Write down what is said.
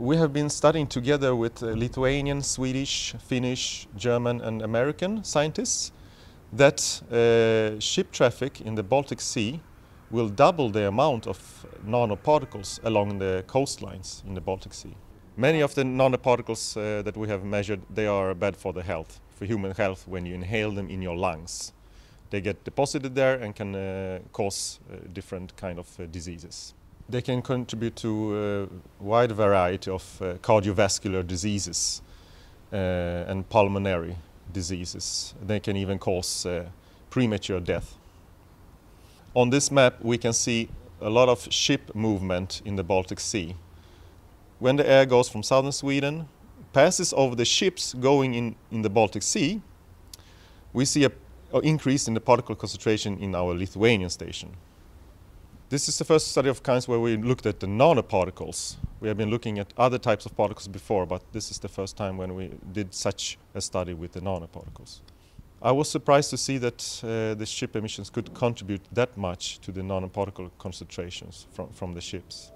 We have been studying together with uh, Lithuanian, Swedish, Finnish, German and American scientists that uh, ship traffic in the Baltic Sea will double the amount of nanoparticles along the coastlines in the Baltic Sea. Many of the nanoparticles uh, that we have measured, they are bad for the health, for human health when you inhale them in your lungs. They get deposited there and can uh, cause uh, different kind of uh, diseases. They can contribute to a wide variety of uh, cardiovascular diseases uh, and pulmonary diseases. They can even cause premature death. On this map we can see a lot of ship movement in the Baltic Sea. When the air goes from southern Sweden, passes over the ships going in, in the Baltic Sea, we see an increase in the particle concentration in our Lithuanian station. This is the first study of kinds where we looked at the nanoparticles. We have been looking at other types of particles before, but this is the first time when we did such a study with the nanoparticles. I was surprised to see that uh, the ship emissions could contribute that much to the nanoparticle concentrations from, from the ships.